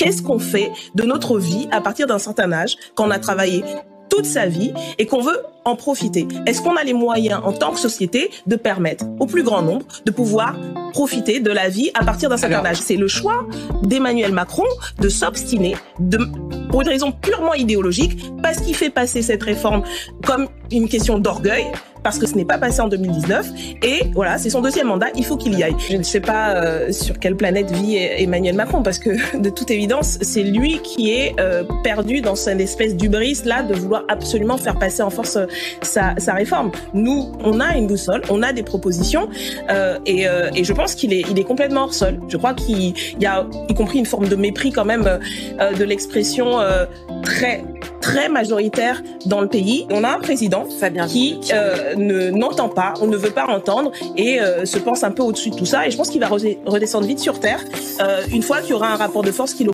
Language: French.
qu'est-ce qu'on fait de notre vie à partir d'un certain âge, quand on a travaillé toute sa vie et qu'on veut en profiter? Est-ce qu'on a les moyens en tant que société de permettre au plus grand nombre de pouvoir profiter de la vie à partir d'un certain âge? C'est le choix d'Emmanuel Macron de s'obstiner de, pour une raison purement idéologique parce qu'il fait passer cette réforme comme une question d'orgueil parce que ce n'est pas passé en 2019. Et voilà, c'est son deuxième mandat, il faut qu'il y aille. Je ne sais pas euh, sur quelle planète vit Emmanuel Macron, parce que de toute évidence, c'est lui qui est euh, perdu dans cette espèce d'ubris là de vouloir absolument faire passer en force euh, sa, réforme. Nous, on a une boussole, on a des propositions, et, je pense qu'il est, est complètement hors sol. Je crois qu'il y a, y compris une forme de mépris quand même de l'expression très très majoritaire dans le pays. On a un président Fabien qui euh, ne n'entend pas, on ne veut pas entendre et euh, se pense un peu au-dessus de tout ça. Et je pense qu'il va redescendre vite sur terre euh, une fois qu'il y aura un rapport de force qui